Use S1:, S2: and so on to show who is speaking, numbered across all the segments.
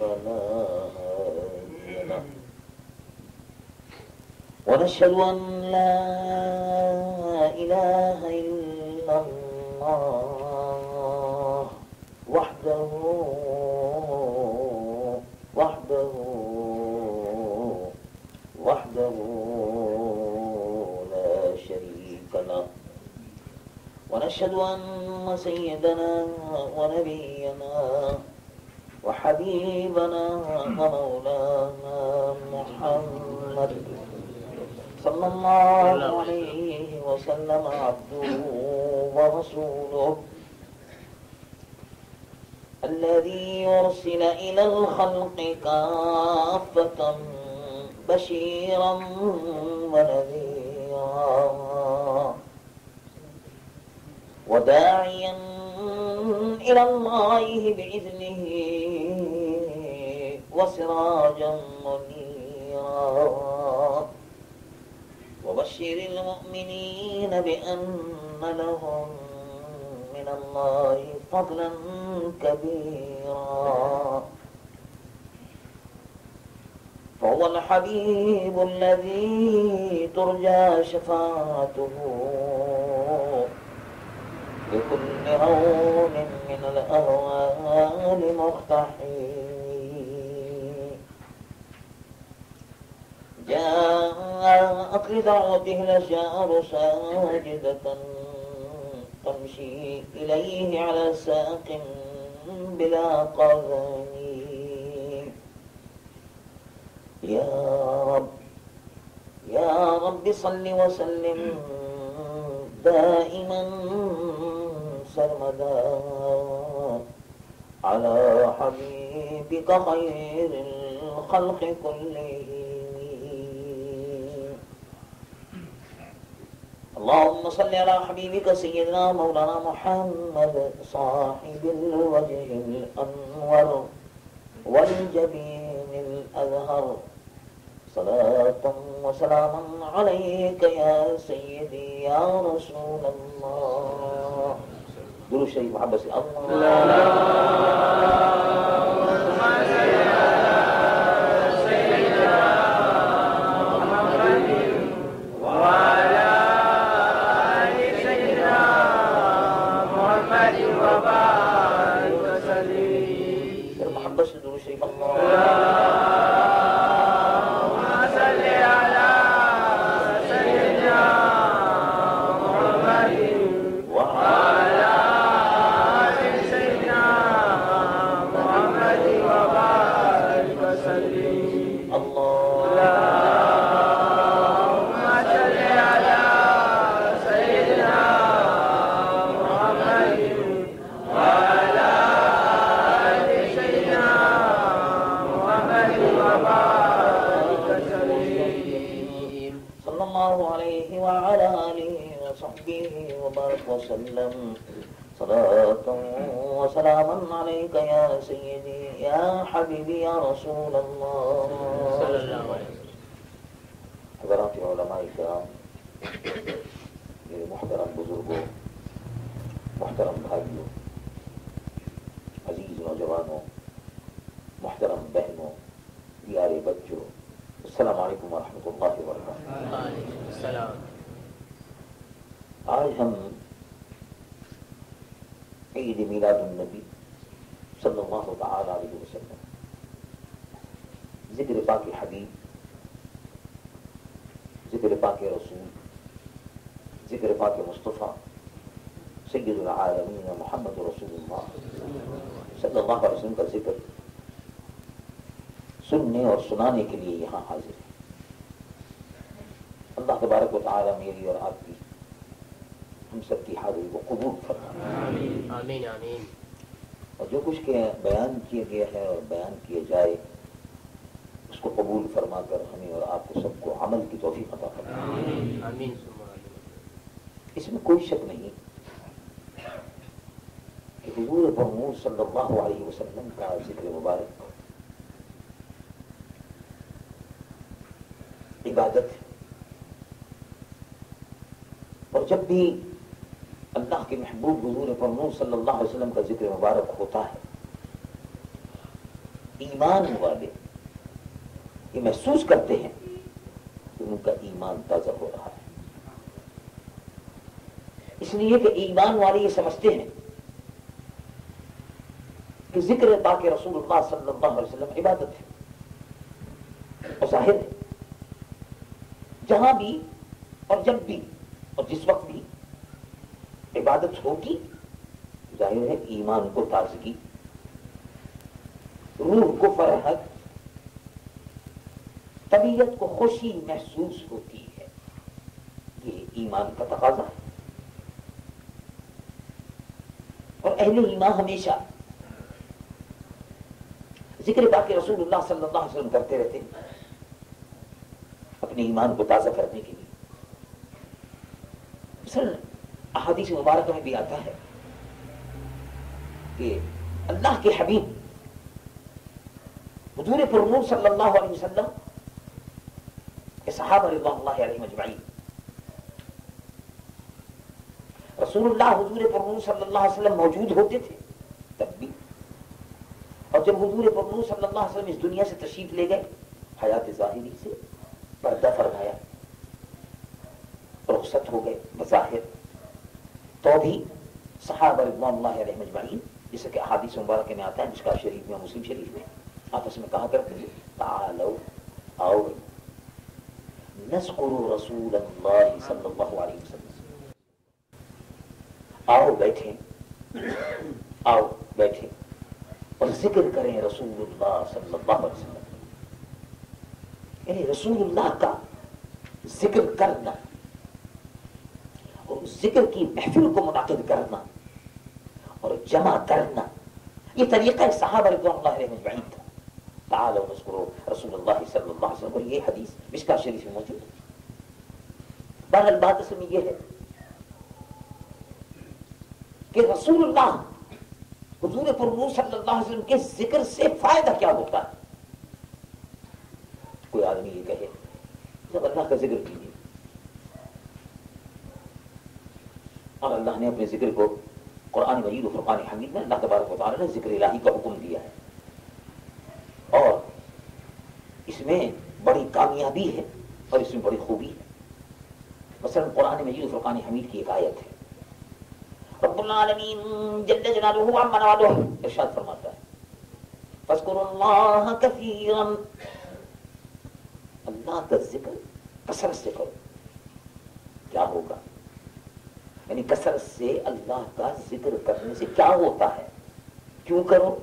S1: فلا هادي له ونشهد أن لا إله إلا الله وحده وحده وحده لا شريك له ونشهد أن سيدنا ونبينا وحبيبنا ومولانا محمد. صلى الله عليه وسلم عبده ورسوله. الذي يرسل إلى الخلق كافة بشيرا ونذيرا. وداعيا إلى الله بإذنه وسراجا منيرا. وبشر المؤمنين بأن لهم من الله فضلا كبيرا. فهو الحبيب الذي ترجى شفاعته لكل هون من الأهوال مرتحي لدعوته الأشجار ساجدة تمشي إليه على ساق بلا قرن يا رب يا رب صل وسلم دائما سرمدا على حبيبك خير الخلق كلهم. اللهم صل على حبيبك سيدنا مولانا محمد صاحب الوجه الأنور والجبين الأزهر. صلاة وسلاما عليك يا سيدي يا رسول الله. دلو شريف محبس الله پھر محبت سے درو شریف اللہ اللہ صلى الله عليه وعلى آله وصحبه وبارك وسلم صلاة وسلاما عليك يا سيدي يا حبيبي يا رسول الله
S2: صلى الله عليه وسلم
S1: حضرات علماء کرام میرے محترم بزرگوں محترم بھائیوں عزیز نوجوانوں محترم بہنوں پیارے بچوں السلام علیکم ورحمۃ اللہ وبرکاتہ
S2: وعلیکم السلام
S1: آج ہم عید میلاد النبی صلی اللہ تعالی علیہ وسلم ذکر پاک حبیب ذکر پاک رسول ذکر پاک مصطفیٰ سید العالمین محمد رسول اللہ صلی اللہ علیہ وسلم کا ذکر. سننے اور سنانے کے لیے یہاں حاضر ہے. اللہ تبارک و تعالی میری اور آپ کی ہم سب کی حاضری کو قبول فرما
S2: آمین آمین
S1: اور جو کچھ کے بیان کیا گیا ہے اور بیان کیا جائے اس کو قبول فرما کر ہمیں اور آپ کو سب کو عمل کی توفیق عطا فرما
S2: آمین آمین
S1: اس میں کوئی شک نہیں کہ حضور برمور صلی اللہ علیہ وسلم کا ذکر مبارک عبادت ہے اور جب بھی اللہ کے محبوب حضور فرمون صلی اللہ علیہ وسلم کا ذکر مبارک ہوتا ہے، ایمان والے یہ محسوس کرتے ہیں کہ ان کا ایمان تازہ ہو رہا ہے۔ اس لیے کہ ایمان والے یہ سمجھتے ہیں کہ ذکر پاک رسول اللہ صلی اللہ علیہ وسلم عبادت ہے اور ظاہر ہے، جہاں بھی اور جب بھی اور جس وقت بھی عبادت ہوگی، ظاہر ہے ایمان کو تازگی، روح کو فرحت، طبیعت کو خوشی محسوس ہوتی ہے۔ یہ ایمان کا تقاضا ہے۔ اور اہل ایمان ہمیشہ ذکر باقی رسول اللہ صلی اللہ علیہ وسلم کرتے رہتے ہیں۔ اپنے ایمان کو تازہ کرنے کے لیے۔ مثلا احادیث مبارکہ میں بھی آتا ہے کہ اللہ کے حبیب حضور پرنور صلی اللہ علیہ وسلم کے صحابہ رضوان اللہ علیہ مجمعین رسول اللہ حضور پرنور صلی اللہ علیہ وسلم موجود ہوتے تھے۔ جب حضور پرنور صلی اللہ علیہ وسلم اس دنیا سے تشریف لے گئے، حیات ظاہری سے پردہ فرمایا، رخصت ہو گئے، بظاہر۔ تو بھی صحابہ رضوان اللہ علیہ مجمعین جیسے کہ احادیث مبارکہ میں آتا ہے جس کا شریف میں مسلم شریف میں، آپس میں کہا کرتے ہیں، تعالو آؤ نذکر رسول اللہ صلی اللہ علیہ وسلم۔ آؤ بیٹھیں آؤ بیٹھیں اور ذکر کریں رسول اللہ صلی اللہ علیہ وسلم۔ یعنی رسول اللہ کا ذکر کرنا اور ذکر کی محفل کو منعقد کرنا اور جمع کرنا، یہ طریقہ صحابہ رضوان اللہ علیہ مجمعین تھا۔ تعالوا نذکروا رسول اللہ صلی اللہ علیہ وسلم اور یہ حدیث مشکا شریف میں موجود ہے۔ بہرحال بات اصل میں یہ ہے کہ رسول اللہ حضور پرنور صلی اللہ علیہ وسلم کے ذکر سے فائدہ کیا ہوتا ہے؟ کوئی آدمی یہ کہے، جب اللہ کا ذکر کیجیے۔ اور اللہ نے اپنے ذکر کو قرآن مجید و فرقان حمید میں اللہ تبارک و تعالیٰ نے ذکر الہی کا حکم دیا ہے۔ اور اس میں بڑی کامیابی ہے اور اس میں بڑی خوبی ہے۔ مثلا قرآن مجید و فرقان حمید کی ایک آیت ہے۔ رب العالمین، جل جلالہ عما نوالہ ارشاد فرماتا ہے۔ فذکر اللہ کثیرا۔ اللہ کا ذکر کثرت سے کرو۔ کیا ہوگا؟ یعنی کثرت سے اللہ کا ذکر کرنے سے کیا ہوتا ہے؟ کیوں کرو؟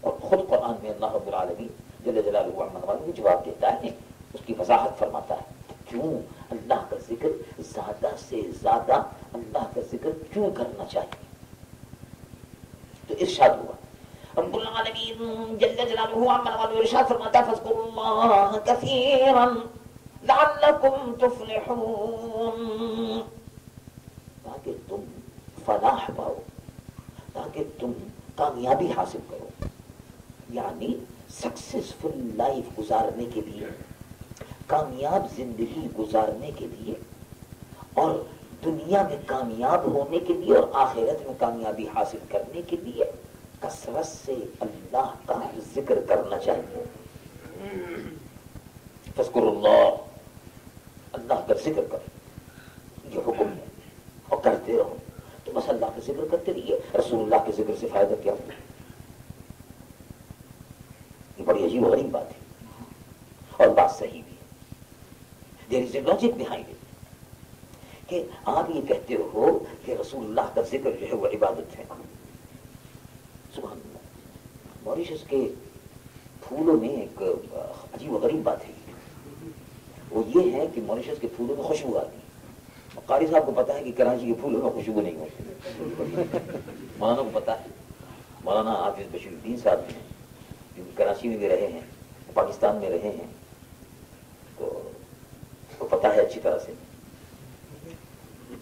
S1: اور خود قرآن میں اللہ رب العالمین جل جلالہ عما نوالہ جواب دیتا ہے، اس کی وضاحت فرماتا ہے کیوں اللہ کا ذکر زیادہ سے زیادہ اللہ کا ذکر کیوں کرنا چاہیے؟ تو ارشاد ہوا، رب العالمین جل جلالہ عما نوالہ ارشاد فرماتا فذکر اللہ کثیرا لعلکم تفلحون۔ تاکہ تم فلاح پاؤ، تاکہ تم کامیابی حاصل کرو۔ یعنی سکسیسفل لائف گزارنے کے لیے، کامیاب زندگی گزارنے کے لیے اور دنیا میں کامیاب ہونے کے لیے اور آخرت میں کامیابی حاصل کرنے کے لیے کثرت سے اللہ کا ذکر کرنا چاہیے۔ فذکر اللہ اللہ کا ذکر کرو۔ یہ حکم ہے۔ اور کرتے رہو۔ تو بس اللہ کا ذکر کرتے رہیے۔ رسول اللہ کے ذکر سے فائدہ کیا ہوا یہ بڑی عجیب و غریب بات ہے۔ اور بات صحیح بھی ہے۔ دیر از اے لاجک بہائنڈ کہ آپ یہ کہتے ہو کہ رسول اللہ کا ذکر جو ہے وہ عبادت ہے۔ سبحان اللہ۔ موریشس کے پھولوں میں ایک عجیب و غریب بات ہے۔ وہ یہ ہے کہ موریشس کے پھولوں میں خوشبو آتی ہے۔ قاری صاحب کو پتا ہے کہ کراچی کے پھولوں میں خوشبو نہیں ہوتی۔ مولانا کو پتا ہے۔ مولانا حافظ بشیر الدین صاحب ہیں۔ جو کراچی میں بھی رہے ہیں، پاکستان میں رہے ہیں۔ تو پتا ہے اچھی طرح سے۔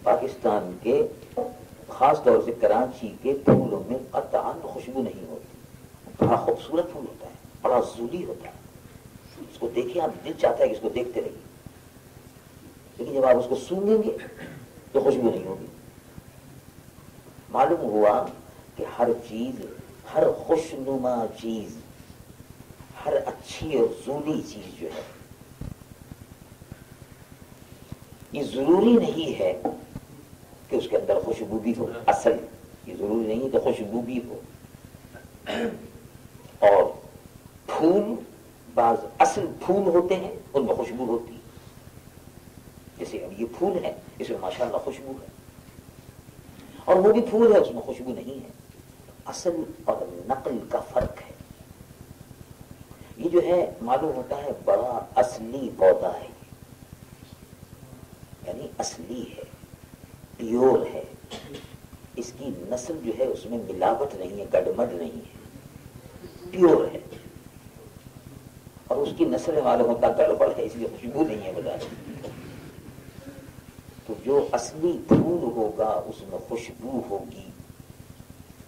S1: پاکستان کے خاص طور سے کراچی کے پھولوں میں قطعاً خوشبو نہیں ہوتی۔ بڑا خوبصورت پھول ہوتا ہے، بڑا زولی ہوتا ہے۔ اس کو دیکھیں آپ دل چاہتا ہے کہ اس کو دیکھتے رہیے۔ لیکن جب آپ اس کو سونگیں گے تو خوشبو نہیں ہوگی۔ معلوم ہوا کہ ہر چیز، ہر خوشنما چیز، ہر اچھی اور زولی چیز جو ہے، یہ ضروری نہیں ہے کہ اس کے اندر خوشبو بھی ہو، اصل یہ ضروری نہیں کہ خوشبو بھی ہو۔ اور پھول، بعض اصل پھول ہوتے ہیں، ان میں خوشبو ہوتی ہے۔ جیسے اب یہ پھول ہے اس میں ماشاءاللہ خوشبو ہے۔ اور وہ بھی پھول ہے اس میں خوشبو نہیں ہے۔ اصل اور نقل کا فرق ہے۔ یہ جو ہے، معلوم ہوتا ہے، بڑا اصلی پودا ہے۔ یعنی اصلی ہے۔ پیور ہے۔ اس کی نسل جو ہے اس میں ملاوٹ نہیں ہے گڈمڈ نہیں ہے۔ پیور ہے۔ اور اس کی نسل معلوم ہوتا گڑبڑ ہے، اس لیے خوشبو نہیں ہے بتا تو جو اصلی پھول ہوگا، اس میں خوشبو ہوگی۔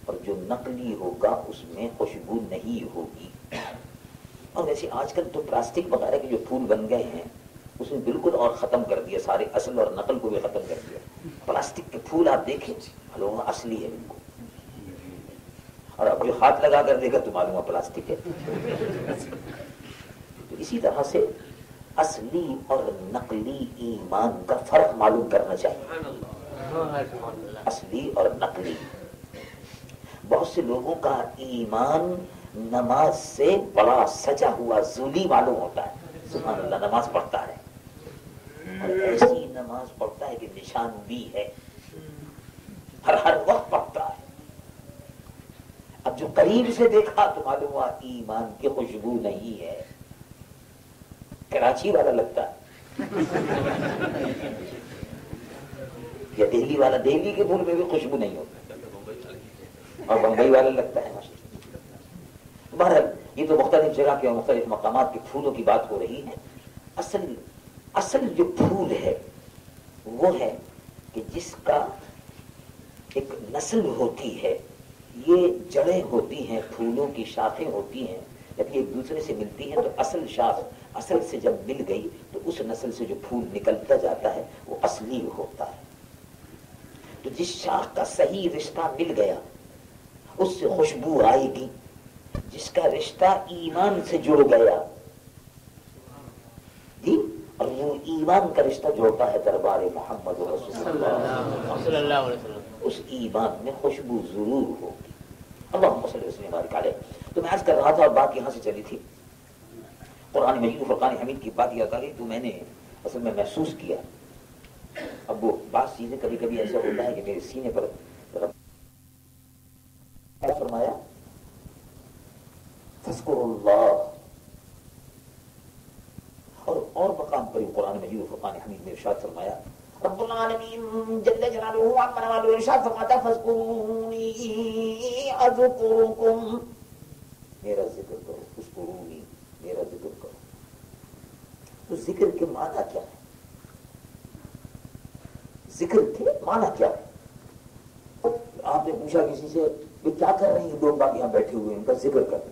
S1: اور جو نقلی ہوگا، اس میں خوشبو نہیں ہوگی۔ اور ویسے آج کل تو پلاسٹک وغیرہ کے جو پھول بن گئے ہیں اس نے بالکل اور ختم کر دیا، سارے اصل اور نقل کو بھی ختم کر دیا۔ پلاسٹک کے پھول آپ دیکھیں جی، معلوم اصلی ہے بالکل اور اب جو ہاتھ لگا کر دے گا تو معلوم پلاسٹک ہے۔ تو اسی طرح سے اصلی اور نقلی ایمان کا فرق معلوم کرنا چاہیے۔ اصلی اور نقلی۔ بہت سے لوگوں کا ایمان نماز سے بڑا سجا ہوا زولی معلوم ہوتا ہے۔ سبحان اللہ، نماز پڑھتا ہے۔ اور ایسی نماز پڑھتا ہے کہ نشان بھی ہے۔ ہر ہر وقت پڑھتا ہے۔ اب جو قریب سے دیکھا تو معلوم ہوا ایمان کی خوشبو نہیں ہے۔ کراچی والا لگتا ہے۔ یا دہلی والا، دہلی کے پھول میں بھی خوشبو نہیں ہوتا۔ اور بمبئی والا لگتا ہے۔ بہرحال، یہ تو مختلف جگہ کے اور مختلف مقامات کے پھولوں کی بات ہو رہی ہے۔ اصل اصل جو پھول ہے، وہ ہے کہ جس کا ایک نسل ہوتی ہے، یہ جڑیں ہوتی ہیں، پھولوں کی شاخیں ہوتی ہیں۔ جب یہ ایک دوسرے سے ملتی ہیں تو اصل شاخ، اصل سے جب مل گئی تو اس نسل سے جو پھول نکلتا جاتا ہے، وہ اصلی ہوتا ہے۔ تو جس شاخ کا صحیح رشتہ مل گیا، اس سے خوشبو آئے گی۔ جس کا رشتہ ایمان سے جڑ گیا جی؟ اور وہ ایمان کا رشتہ جوڑتا ہے دربار محمد رسول اللہ اس ایمان میں خوشبو ضرور ہوگی. اللہ مسلم بارک علیہ. تو میں آج کر رہا تھا اور بات یہاں سے چلی تھی. قرآن مجید فرقان حمید کی بات یاد آ گئی تو میں نے اصل میں محسوس کیا. اب وہ بعض چیزیں کبھی کبھی ایسا ہوتا ہے کہ میرے سینے پر فرمایا فسکر اللہ اور اور مقام پر قرآن مجید فرقان حمید نے ارشاد فرمایا۔ رب العالمین جل جلالہ عمر والو ارشاد فرماتا فسکرونی اذکرکم۔ میرا ذکر کرو فسکرونی میرا ذکر کرو۔ تو ذکر کے معنی کیا ہے؟ ذکر کے معنی کیا ہے؟ آپ نے پوچھا کسی سے کہ کیا کر رہے ہیں؟ لوگ باقی یہاں بیٹھے ہوئے ان کا ذکر کر رہے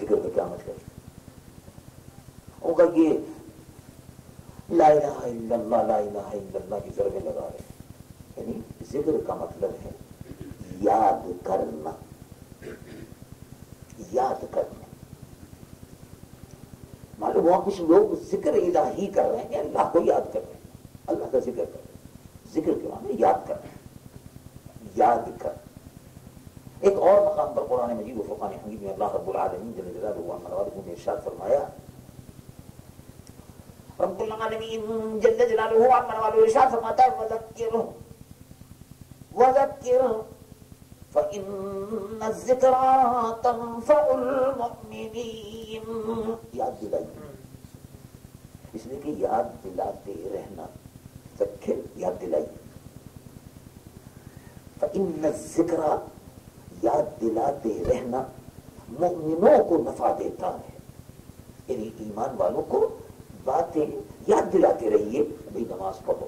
S1: ذکر کا کیا مطلب ہوگا یہ لا الہ الا اللہ، لا الہ الا اللہ کی ضربیں لگا رہے ہیں۔ یعنی ذکر کا مطلب ہے یاد کرنا۔ یاد کرنا۔ معلوم ہوا کچھ لوگ ذکر الہی کر رہے ہیں کہ اللہ کو یاد کر رہے ہیں۔ اللہ کا ذکر کر رہے ہیں۔ ذکر کے معنی یاد کر رہے ہیں یاد کر ایک اور مقام پر قرآن مجید و فقان حمید میں اللہ رب العالمین جل جلالہ و نے ارشاد فرمایا رب العالمین جل جلالہ عمن والو ارشاد فرماتا ہے وذکرہم وذکرہم فَإِنَّ الذِّكْرَى تَنْفَعُ الْمُؤْمِنِينَ. یاد دلائی اس لیے کہ یاد دلاتے رہنا، ذکر یاد دلائی فَإِنَّ الذِّكْرَى یاد دلاتے رہنا مؤمنوں کو نفع دیتا ہے یعنی ایمان والوں کو باتیں یاد دلاتے رہیے۔ بھائی نماز پڑھو،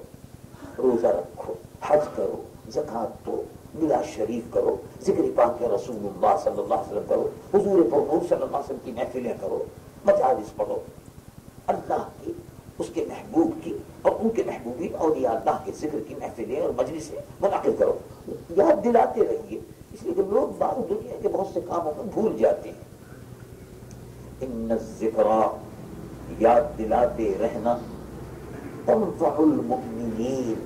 S1: روزہ رکھو، حج کرو زکات دو، ملا شریف کرو، ذکر پاک رسول اللہ صلی اللہ علیہ وسلم کرو، حضور پرور صلی اللہ علیہ وسلم کی محفلیں کرو، مجالس پڑھو۔ اللہ کی اس کے محبوب کی اور ان کے محبوبی اور یا اللہ کے ذکر کی محفلیں اور مجلسیں منعقد کرو۔ یاد دلاتے رہیے، اس لیے کہ لوگ بعض دنیا کے بہت سے کاموں میں بھول جاتے ہیں۔ ان ذکر یاد دلاتے رہنا، تنفع المؤمنین۔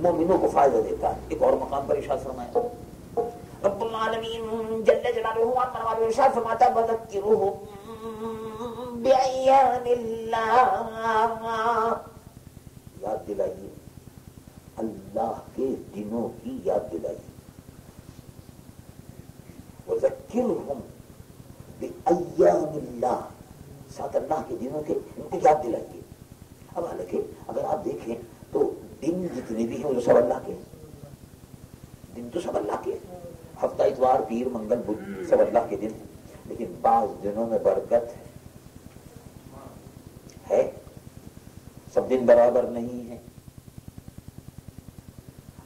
S1: مومنوں کو فائدہ دیتا ہے۔ ایک اور مقام پر اشارہ فرمایا رب العالمین جل جلالہ عمر والے ارشاد فرماتا بذکرہم بیان اللہ۔ یاد دلائیے۔ اللہ کے دنوں کی یاد دلائیے۔ وذکرہم بیان اللہ۔ ساتھ اللہ کے دنوں کے ان کو یاد دلائیے اب حالانکہ اگر آپ دیکھیں تو دن جتنے بھی ہیں وہ سب اللہ کے دن تو سب اللہ کے ہفتہ اتوار، پیر، منگل، بدھ، سب اللہ کے دن ہیں۔ لیکن بعض دنوں میں برکت ہے۔ ہے؟ سب دن برابر نہیں ہے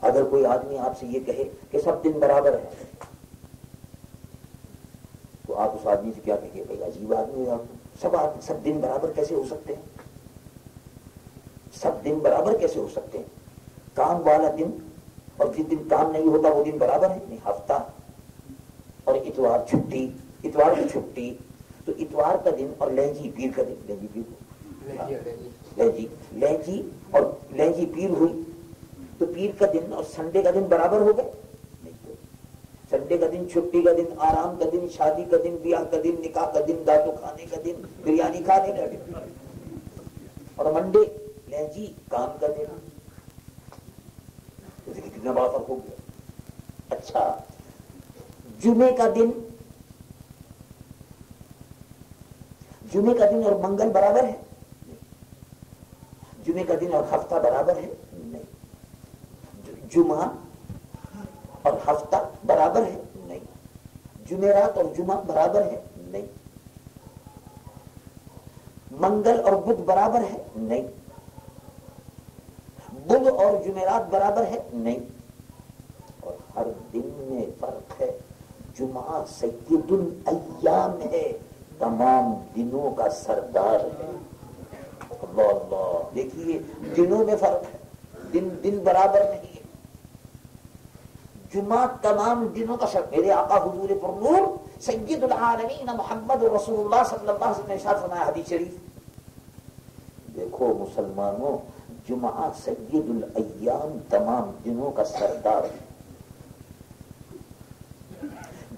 S1: اگر کوئی آدمی آپ سے یہ کہے کہ سب دن برابر ہے تو آپ اس آدمی سے کیا کہیں بھائی عجیب آدمی سب آدمی سب دن برابر کیسے ہو سکتے ہیں؟ سب دن برابر کیسے ہو سکتے ہیں؟ کام والا دن اور جس دن کام نہیں ہوتا وہ دن برابر ہے؟ نہیں ہفتہ۔ اور اتوار چھٹی اتوار کی چھٹی۔ تو اتوار کا دن اور لہجی پیر کا دن لہجی پیر۔ لہجی لہجی اور لہجی پیر ہوئی۔ تو پیر کا دن اور سنڈے کا دن برابر ہو گئے؟ سنڈے کا دن، چھٹی کا دن، آرام کا دن، شادی کا دن، بیاہ کا دن، نکاح کا دن داتو کھانے کا دن، بریانی کھانے کا دن۔ اور منڈے جی کام کا دینا کتنا بڑا فرق ہو گیا۔ اچھا جمعے کا دن۔ جمعے کا دن اور منگل برابر ہے؟ جمعے کا دن اور ہفتہ برابر ہے؟ نہیں۔ جمعہ اور ہفتہ برابر ہے؟ نہیں۔ جمعرات اور جمعہ برابر ہے؟ نہیں۔ منگل اور بدھ برابر ہے؟ نہیں۔ بدھ اور جمعرات برابر ہے؟ نہیں۔ اور ہر دن میں فرق ہے۔ جمعہ سید الایام ہے۔ تمام دنوں کا سردار ہے۔ اللہ اللہ۔ دیکھیے، دنوں میں فرق ہے۔ دن دن برابر نہیں۔ جمعہ تمام دنوں کا سر میرے آقا حضور پر نور سید العالمین محمد رسول اللہ صلی اللہ علیہ وسلم نے اشار فرمایا، حدیث شریف۔ دیکھو مسلمانوں جمعہ سید الایام تمام دنوں کا سردار ہے۔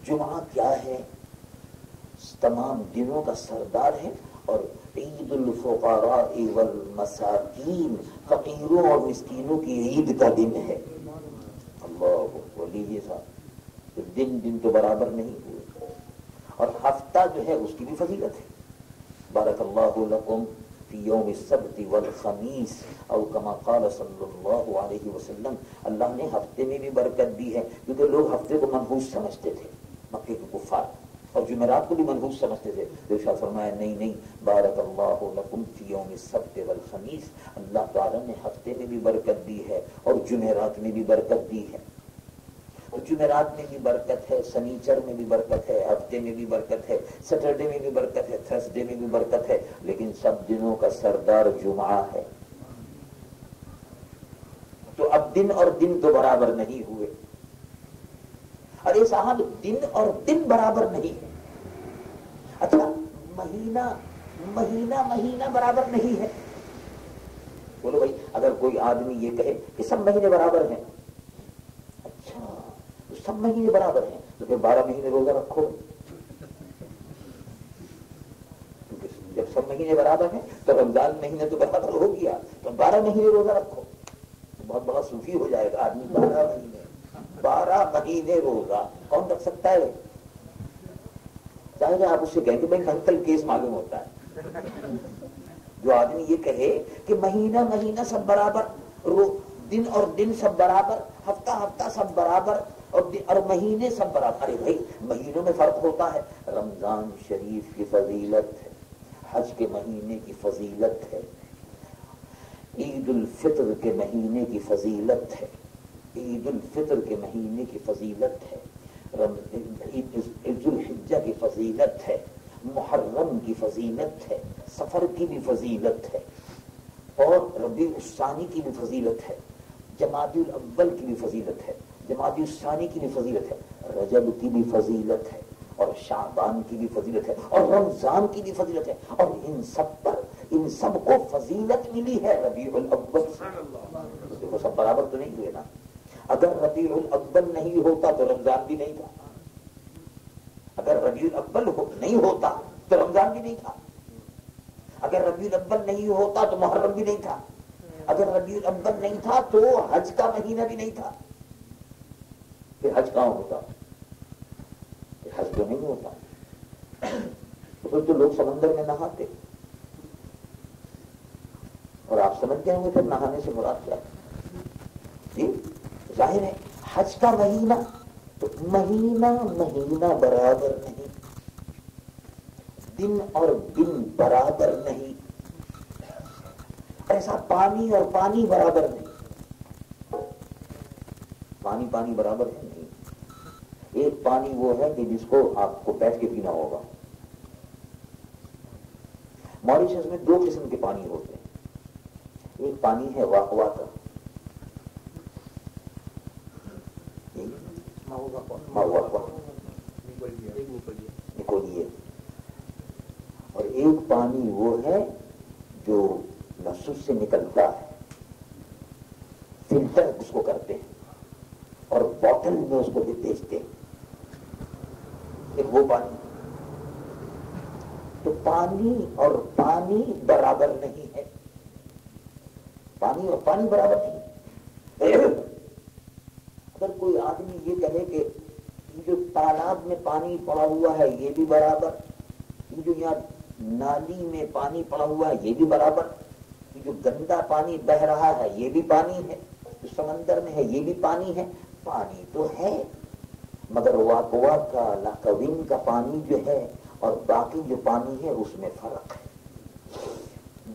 S1: جمعہ کیا ہے؟ تمام دنوں کا سردار ہے اور عید الفقراء والمساکین، فقیروں اور مسکینوں کی عید کا دن ہے۔ اللہ لیجیے صاحب دن دن تو برابر نہیں ہوئے۔ اور ہفتہ جو ہے اس کی بھی فضیلت ہے۔ بارک اللہ لکم فی یوم السبت والخمیس، او کما قال صلی اللہ علیہ وسلم، اللہ نے ہفتے میں بھی برکت دی ہے، کیونکہ لوگ ہفتے کو منحوس سمجھتے تھے، مکے کے کفار۔ اور جمعرات کو بھی منحوس سمجھتے تھے۔ تو شاہ فرمایا، نہیں نہیں، بارک اللہ لکم فی یوم السبت والخمیس، اللہ تعالی نے ہفتے میں بھی برکت دی ہے اور جمعرات میں بھی برکت دی ہے۔ جمعرات میں بھی برکت ہے سنیچر میں بھی برکت ہے، ہفتے میں بھی برکت ہے سیٹرڈے میں بھی برکت ہے، تھرسڈے میں بھی برکت ہے، لیکن سب دنوں کا سردار جمعہ ہے۔ تو اب دن اور دن تو برابر نہیں ہوئے۔ ارے صاحب، دن اور دن برابر نہیں ہے۔ اچھا مہینہ مہینہ مہینہ برابر نہیں ہے۔ بولو بھائی، اگر کوئی آدمی یہ کہے کہ سب مہینے برابر ہیں سب مہینے برابر ہیں۔ تو پھر بارہ مہینے روزہ رکھو۔ جب سب مہینے برابر ہیں، تو رمضان مہینے تو برابر ہو گیا۔ تو بارہ مہینے روزہ رکھو۔ بہت بڑا صوفی ہو جائے گا آدمی بارہ مہینے۔ بارہ مہینے روزہ۔ کون رکھ سکتا ہے؟ چاہے آپ اس سے کہیں کہ بھائی منتل کیس معلوم ہوتا ہے۔ جو آدمی یہ کہے کہ مہینہ مہینہ سب برابر، رو، دن اور دن سب برابر، ہفتہ ہفتہ سب برابر اور اور مہینے سب برابر ارے بھائی، مہینوں میں فرق ہوتا ہے۔ رمضان شریف کی فضیلت ہے، حج کے مہینے کی فضیلت ہے، عید الفطر کے مہینے کی فضیلت ہے، عید الفطر کے مہینے کی فضیلت ہے عید عید الحجہ کی فضیلت ہے، محرم کی فضیلت ہے، سفر کی بھی فضیلت ہے، اور ربیع الثانی کی بھی فضیلت ہے جماعت الاول کی بھی فضیلت ہے۔ جماعت الثانی کی بھی فضیلت ہے، رجب کی بھی فضیلت ہے، اور شعبان کی بھی فضیلت ہے، اور رمضان کی بھی فضیلت ہے، اور ان سب پر، ان سب کو فضیلت ملی ہے ربیع الاول۔ دیکھو، سب برابر تو نہیں ہوئے نا۔ اگر ربیع الاول نہیں ہوتا تو رمضان بھی نہیں تھا۔ اگر ربیع الاول ہو نہیں ہوتا تو رمضان بھی نہیں تھا۔ اگر ربیع الاول نہیں ہوتا تو محرم بھی نہیں تھا۔ اگر ربیع الاول نہیں تھا تو حج کا مہینہ بھی نہیں تھا۔ پھر حج کہاں ہوتا؟ پھر حج تو نہیں ہوتا۔ تو پھر تو لوگ سمندر میں نہاتے، اور آپ سمجھ گئے ہوں گے پھر نہانے سے مراد کیا جی ظاہر ہے، حج کا مہینہ تو مہینہ مہینہ برابر نہیں۔ دن اور دن برابر نہیں۔ ایسا پانی اور پانی برابر نہیں۔ پانی پانی برابر ہے نہیں۔ ایک پانی وہ ہے کہ جس کو آپ کو بیٹھ کے پینا ہوگا۔ ماریشس میں دو قسم کے پانی ہوتے ہیں۔ ایک پانی ہے واقوا کا۔ اور ایک پانی وہ ہے جو نسوس سے نکلتا ہے۔ فلٹر اس کو کرتے ہیں اور بوتل میں اس کو بھی بیچتے ہیں۔ ایک وہ پانی تو پانی اور پانی برابر نہیں ہے۔ پانی اور پانی برابر نہیں۔ اگر کوئی آدمی یہ کہے کہ جو تالاب میں پانی پڑا ہوا ہے، یہ بھی برابر۔ یہ جو یہاں نالی میں پانی پڑا ہوا ہے، یہ بھی برابر۔ یہ جو گندا پانی بہ رہا ہے، یہ بھی پانی ہے۔ جو سمندر میں ہے، یہ بھی پانی ہے۔ پانی تو ہے۔ مگر واقوا کا لاکوین کا پانی جو ہے اور باقی جو پانی ہے اس میں فرق ہے۔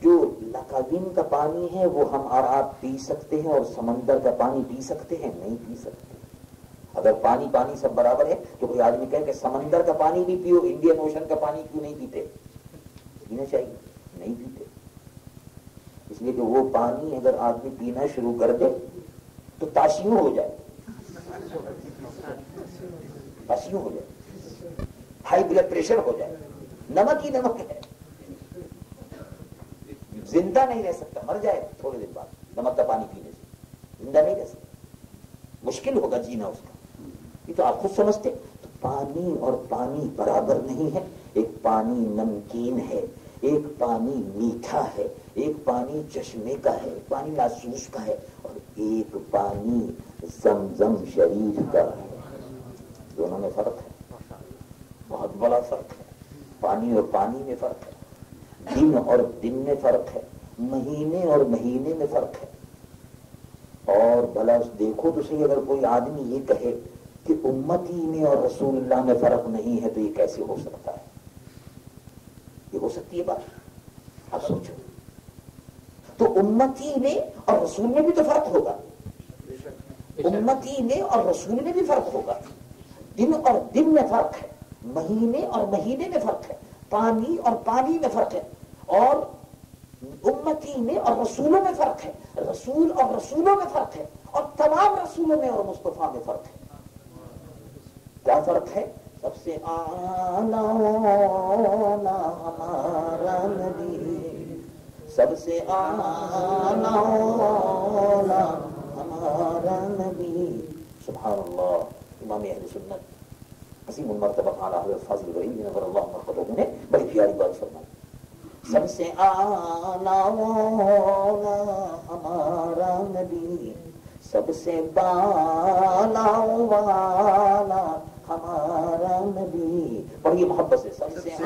S1: جو لکاوین کا پانی ہے وہ ہم اور آپ پی سکتے ہیں اور سمندر کا پانی پی سکتے ہیں، نہیں پی سکتے۔ اگر پانی پانی سب برابر ہے تو کوئی آدمی کہے کہ سمندر کا پانی بھی پیو، انڈین اوشن کا پانی کیوں نہیں پیتے؟ پینا چاہیے، نہیں پیتے۔ اس لیے کہ وہ پانی اگر آدمی پینا شروع کر دے تو تاشیوں ہو جائے۔ تاشیوں ہو جائے۔ ہائی بلڈ پریشر ہو جائے۔ نمک ہی نمک ہے۔ زندہ نہیں رہ سکتا، مر جائے تھوڑے دن بعد۔ نمک کا پانی پینے سے۔ زندہ نہیں رہ سکتا۔ مشکل ہوگا جینا اس کا۔ یہ تو آپ خود سمجھتے تو پانی اور پانی برابر نہیں ہے۔ ایک پانی نمکین ہے، ایک پانی میٹھا ہے، ایک پانی چشمے کا ہے، ایک پانی لاسوس کا ہے، اور ایک پانی زمزم شریف کا ہے۔ دونوں میں فرق ہے۔ بہت بڑا فرق ہے۔ پانی اور پانی میں فرق ہے۔ دن اور دن میں فرق ہے۔ مہینے اور مہینے میں فرق ہے۔ اور بھلا دیکھو تو صحیح اگر کوئی آدمی یہ کہے کہ امتی میں اور رسول اللہ میں فرق نہیں ہے تو یہ کیسے ہو سکتا ہے؟ یہ ہو سکتی ہے بات۔ اب سوچو۔ تو امتی میں اور رسول میں بھی تو فرق ہوگا۔ امتی میں اور رسول میں بھی فرق ہوگا۔ دن اور دن میں فرق ہے۔ مہینے اور مہینے میں فرق ہے۔ پانی اور پانی میں فرق ہے۔ اور امتی میں اور رسولوں میں فرق ہے۔ رسول اور رسولوں میں فرق ہے۔ اور تمام رسولوں میں اور مصطفیٰ میں فرق ہے۔ کیا فرق ہے؟ سب سے آنا ہمارا نبی۔ سب سے آنا ہمارا نبی۔ سبحان اللہ۔ امام اہل سنت عظیم المرتبہ اعلیٰ حضرت فاضل الرحیم نظر اللہ مرتبہ نے بڑی پیاری بات فرمائی۔ سب سے آنا ہمارا نبی سب سے بالا والا ہمارا نبی۔ پڑھیے محبت سے سب سے سب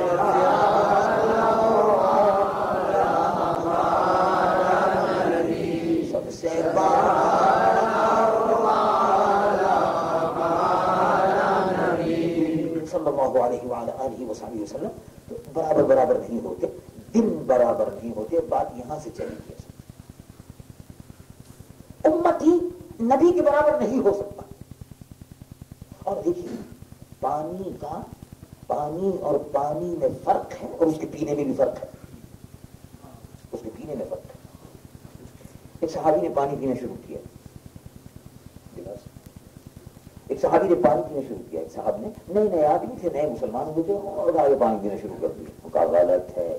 S1: علیہ وآلہ وسلم وسلم، تو برابر برابر نہیں ہوتے، دن برابر نہیں ہوتے، بات یہاں سے چلی گئی امت ہی نبی کے برابر نہیں ہو سکتا۔ اور دیکھیے، پانی کا، پانی اور پانی میں فرق ہے اور اس کے پینے میں بھی فرق ہے۔ اس کے پینے میں فرق ہے۔ ایک صحابی نے پانی پینا شروع کیا ایک صحابی نے پانی پینا شروع کیا۔ ایک صاحب نے نئے نئے آدمی تھے، نئے مسلمان ہوئے تھے اور آگے پانی پینا شروع کر دیا۔ کہا، غلط ہے۔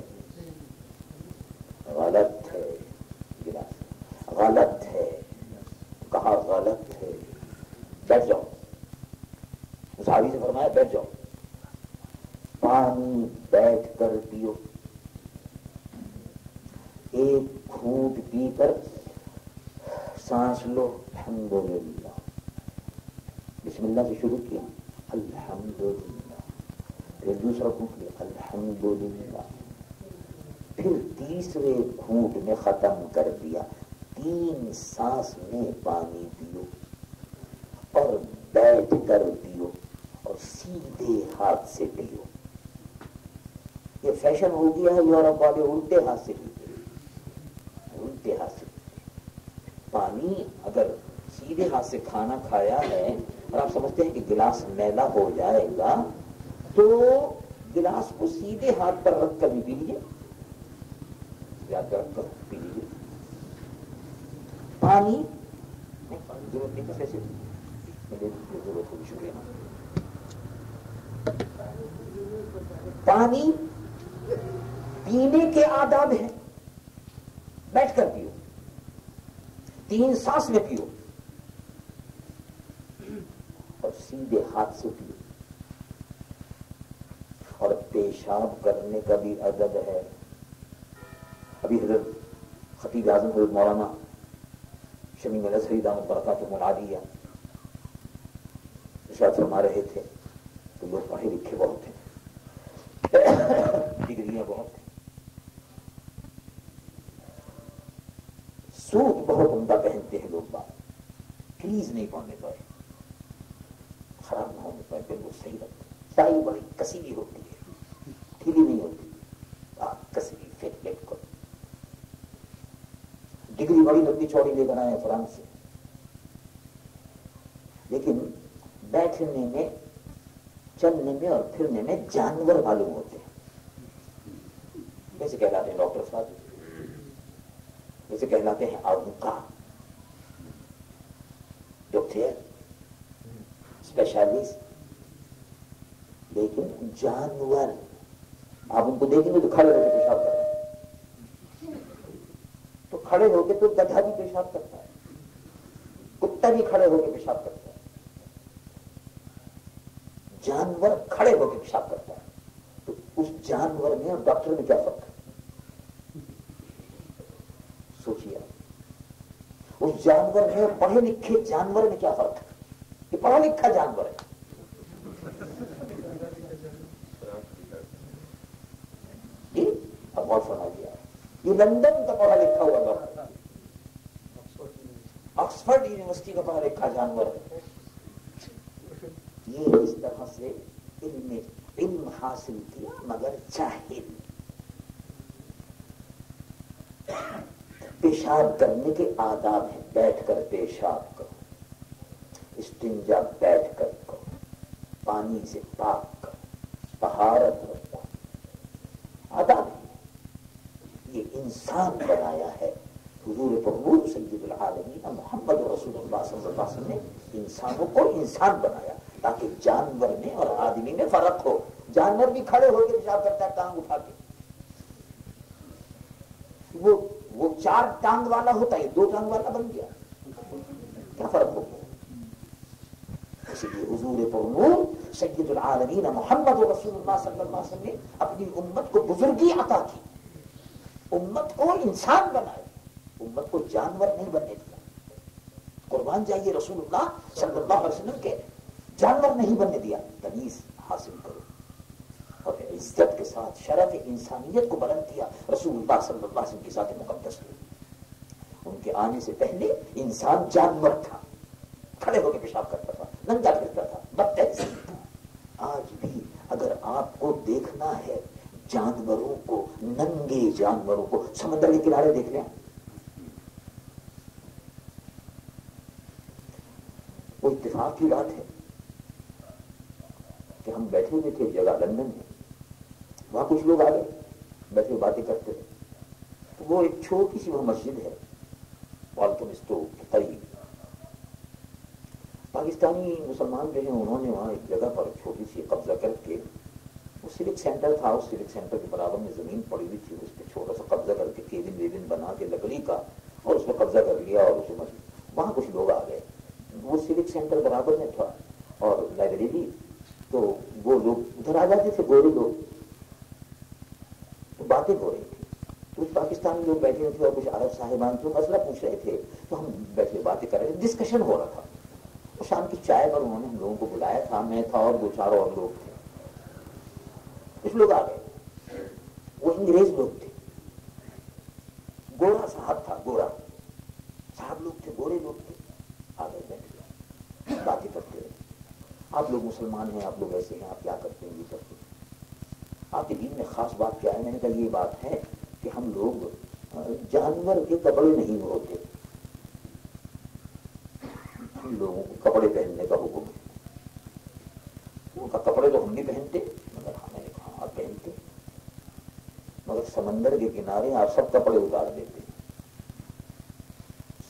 S1: تیسرے گھونٹ میں ختم کر دیا۔ تین سانس میں پانی پیو اور بیٹھ کر پیو اور سیدھے ہاتھ سے پیو۔ یہ فیشن ہو گیا ہے، یورپ والے الٹے ہاتھ سے پیتے الٹے ہاتھ سے پانی اگر سیدھے ہاتھ سے کھانا کھایا ہے اور آپ سمجھتے ہیں کہ گلاس میلا ہو جائے گا، تو گلاس کو سیدھے ہاتھ پر رکھ کر بھی پی لیجیے یاد کر رکھ کر پی لیجیے پانی ضرورت نہیں کیسے ضرورت ہوگی شکریہ پانی پینے کے آداب ہیں بیٹھ کر پیو تین سانس میں پیو۔ اور سیدھے ہاتھ سے پیو۔ اور پیشاب کرنے کا بھی ادب ہے۔ ابھی حضرت خطیب اعظم حضرت مولانا شمیم نظری دامت برکات منا دیا۔ ارشاد فرما رہے تھے تو لوگ پڑھے لکھے بہت تھے ڈگریاں بہت تھیں سوٹ بہت عمدہ پہنتے کریز نہیں پڑنے پائے خراب نہ ہونے پائے پھر وہ صحیح رکھتے ٹائی بڑی کسی بھی ہوتی ہے ڈھیلی نہیں ہوتی آپ کسی بھی فٹ لیٹ کرو ڈگری بڑی لمبی چوڑی لے کر آئے فرانس سے لیکن بیٹھنے میں چلنے میں اور پھرنے میں جانور معلوم ہوتے ہیں کیسے کہلاتے ہیں ڈاکٹر صاحب جیسے کہلاتے ہیں آبوکا ڈاکٹر اسپیشلسٹ لیکن جانور، آپ ان کو دیکھیں گے تو کھڑے ہو کے پیشاب کر رہے ہیں تو کھڑے ہو کے تو گدھا بھی پیشاب کرتا ہے۔ کتا بھی کھڑے ہو کے پیشاب کرتا ہے۔ جانور کھڑے ہو کے پیشاب کرتا ہے۔ تو اس جانور میں اور ڈاکٹر میں کیا فرق ہے؟ سوچیے اس جانور میں پڑھے لکھے جانور میں کیا فرق ہے؟ یہ پڑھا لکھا جانور ہے۔ جی، اب اور یہ لندن کا پڑھا لکھا ہوا ڈاکٹر آکسفرڈ یونیورسٹی کا پڑھا لکھا جانور ہے۔ یہ اس طرح سے علم علم حاصل کیا، مگر جاہل۔ پیشاب کرنے کے آداب ہیں، بیٹھ کر پیشاب کرو۔ استنجا بیٹھ کر کرو، پانی سے پاک کرو طہارت رکھو۔ آداب یہ انسان بنایا ہے۔ حضور پرور سید العالمین محمد رسول اللہ صلی اللہ علیہ وسلم نے انسانوں کو انسان بنایا تاکہ جانور میں اور آدمی میں فرق ہو۔ جانور بھی کھڑے ہو کے پیشاب کرتا ہے، ٹانگ اٹھا کے وہ وہ چار ٹانگ والا ہوتا ہے، دو ٹانگ والا بن گیا۔ کیا فرق ہو؟ گیا اسی لیے حضور پر نور سید العالمین محمد رسول اللہ صلی اللہ علیہ وسلم نے اپنی امت کو بزرگی عطا کی۔ امت کو انسان بنائے امت کو جانور نہیں بننے دیا۔ قربان جائیے، رسول اللہ صلی اللہ علیہ وسلم کے جانور نہیں بننے دیا۔ تمیز حاصل کرو۔ عزت کے ساتھ، شرف انسانیت کو بلند کیا، رسول اللہ صلی اللہ علیہ وسلم کے ساتھ مقدس ان کے آنے سے پہلے انسان جانور تھا۔ کھڑے ہو کے پیشاب کرتا تھا ننگا پھرتا تھا بدتحسین تھا آج بھی اگر آپ کو دیکھنا ہے، جانوروں کو، ننگے جانوروں کو، سمندر کے کنارے دیکھ لیں وہ اتفاق کی بات ہے کہ ہم بیٹھے ہوئے تھے، جگہ لندن میں۔ وہاں کچھ لوگ آ گئے۔ بیٹھے باتیں کرتے تھے تو وہ ایک چھوٹی سی وہ مسجد ہے والتمستو کے قریب۔ پاکستانی مسلمان جو ہیں، انہوں نے وہاں ایک جگہ پر چھوٹی سی قبضہ کر کے، وہ سلک سینٹر تھا، اس سلک سینٹر کے برابر میں زمین پڑی ہوئی تھی۔ اس پہ چھوٹا سا قبضہ کر کے کیبن ویبن بنا کے لکڑی کا اور اس پہ قبضہ کر لیا اور اسے مسجد۔ وہاں کچھ لوگ آ گئے۔ وہ سلک سینٹر برابر میں تھا اور لائبریری۔ تو وہ لوگ ادھر آ جاتے تھے گورے لوگ۔ باتیں ہو رہی تھی کچھ پاکستانی لوگ بیٹھے ہوئے تھے اور کچھ عرب صاحبان تھے مسئلہ پوچھ رہے تھے۔ تو ہم بیٹھے باتیں کر رہے تھے۔ ڈسکشن ہو رہا تھا۔ اور شام کی چائے پر انہوں نے ہم لوگوں کو بلایا تھا۔ میں تھا اور دو چار اور لوگ تھے۔ کچھ لوگ آ گئے۔ وہ انگریز لوگ تھے۔ گورا صاحب تھا، گورا۔ صاحب لوگ تھے، گورے لوگ تھے۔ آ گئے بیٹھ گئے باتیں کرتے رہے۔ آپ لوگ مسلمان ہیں، آپ لوگ ایسے ہیں، آپ کیا کرتے ہیں؟ یہ کرتے ہیں آپ کے دین میں خاص بات کیا ہے؟ میں نے کہا یہ بات ہے کہ ہم لوگ جانور کے کپڑے نہیں ہوتے ہم لوگوں کو کپڑے پہننے کا حکم ہے۔ ان کا کپڑے تو ہم بھی پہنتے، مگر ہمیں کہاں آپ پہنتے۔ مگر سمندر کے کنارے آپ سب کپڑے اتار دیتے۔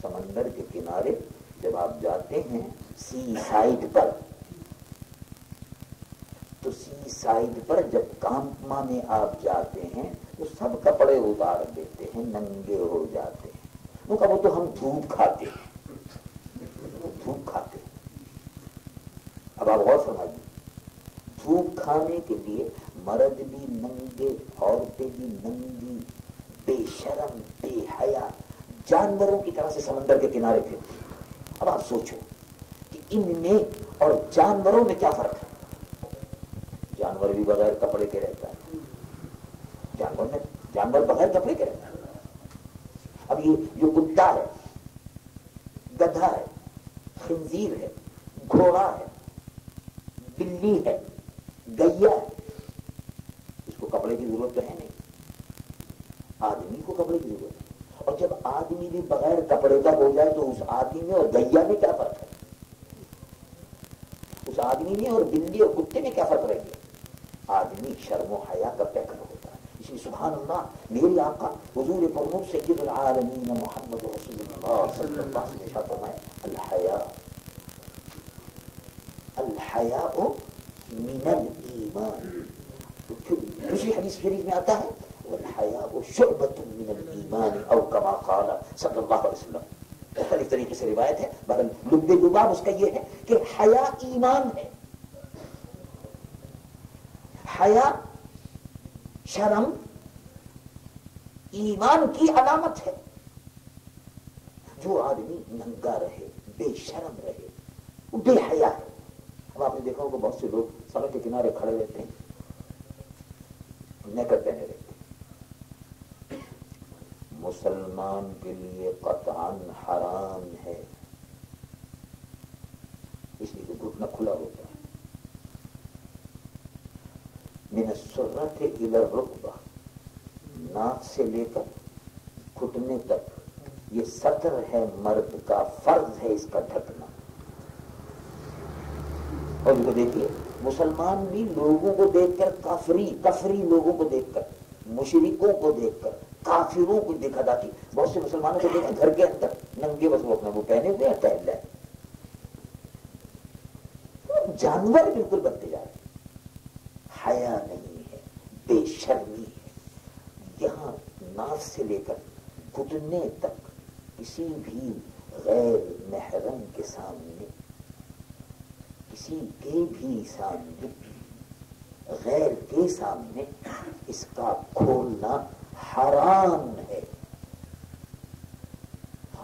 S1: سمندر کے کنارے جب آپ جاتے ہیں سی سائڈ پر تو سی سائڈ پر جب کامپما میں آپ جاتے ہیں، تو سب کپڑے اتار دیتے ہیں، ننگے ہو جاتے ہیں۔ وہ کہ وہ تو ہم دھوپ کھاتے ہیں۔ دھوپ کھاتے ہیں۔ اب آپ غور فرمائیے۔ دھوپ کھانے کے لیے مرد بھی ننگے، عورتیں بھی ننگی، بے شرم، بے حیا، جانوروں کی طرح سے سمندر کے کنارے پھرتی۔ اب آپ سوچو کہ ان میں اور جانوروں میں کیا فرق ہے؟ جانور بھی بغیر کپڑے کے رہتا ہے۔ جانور میں جانور بغیر کپڑے کے رہتا ہے۔ اب یہ جو کتا ہے، گدھا ہے، خنزیر ہے، گھوڑا ہے، بلی ہے، گیا ہے۔ اس کو کپڑے کی ضرورت تو ہے نہیں۔ آدمی کو کپڑے کی ضرورت ہے۔ اور جب آدمی بھی بغیر کپڑے کا ہو جائے تو اس آدمی میں اور گیا میں کیا فرق ہے؟ اس آدمی میں اور بلی اور کتے میں کیا فرق رہے گا آدمی شرم و حیا کا پیکر ہوتا ہے۔ اس لیے سبحان اللہ، میری آقا حضور پرمخ سید العالمین محمد رسول اللہ صلی اللہ علیہ وسلم فرمائے، الحیا الحیا من الایمان۔ دوسری حدیث شریف میں آتا ہے والحیاء شعبت من الایمان، او کما قال صلی اللہ علیہ وسلم۔ مختلف طریقے سے روایت ہے مگر لب لباب اس کا یہ ہے کہ حیا ایمان ہے۔ حیا، شرم، ایمان کی علامت ہے۔ جو آدمی ننگا رہے، بے شرم رہے وہ بے حیا ہے۔ اب آپ نے دیکھا ہوگا بہت سے لوگ سڑک کے کنارے کھڑے رہتے ہیں نیکر پہنے رہتے ہیں۔ مسلمان کے لیے قطعاً حرام ہے۔ اس لیے تو گھٹنا کھلا ہوتا ہے۔ من السرت الى الرکبہ، ناک سے لے کر گھٹنے تک۔ یہ سطر ہے مرد کا، فرض ہے اس کا ڈھکنا۔ اور دیکھیے، مسلمان بھی لوگوں کو دیکھ کر کافری کفری لوگوں کو دیکھ کر مشرقوں کو دیکھ کر، کافروں کو دیکھا جاتی۔ بہت سے مسلمانوں کو دیکھا، گھر کے اندر ننگے بس وہ اپنا وہ پہنے ہوئے ہیں، ٹہل رہے جانور بالکل بنتے جا رہے حیا نہیں ہے بے شرمی ہے یہاں ناس سے لے کر گھٹنے تک کسی بھی غیر محرم کے سامنے، کسی کے بھی سامنے، غیر کے سامنے اس کا کھولنا حرام ہے۔